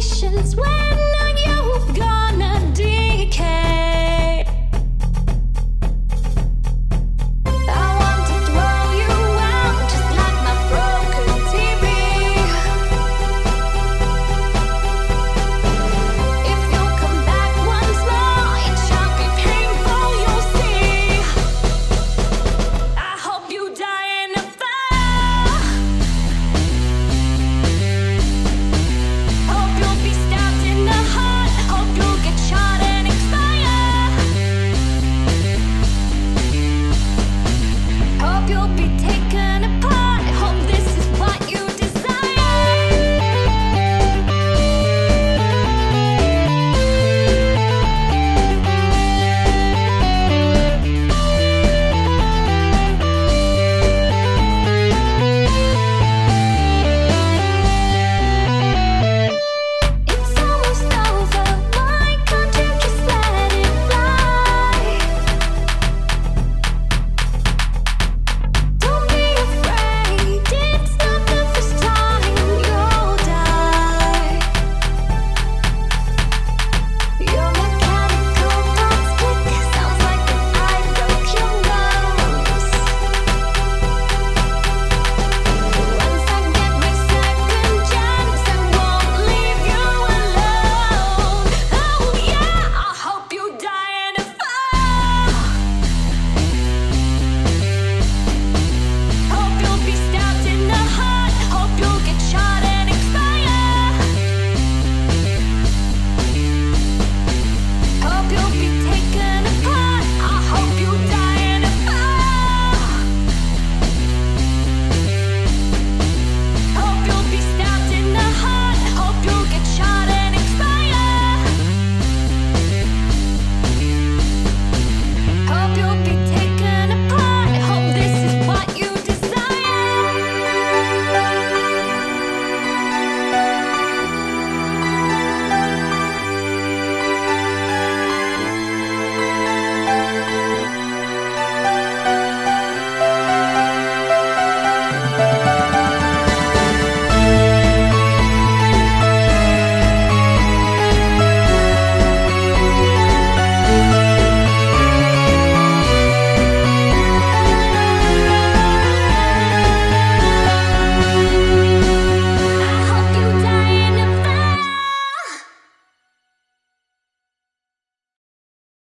patience when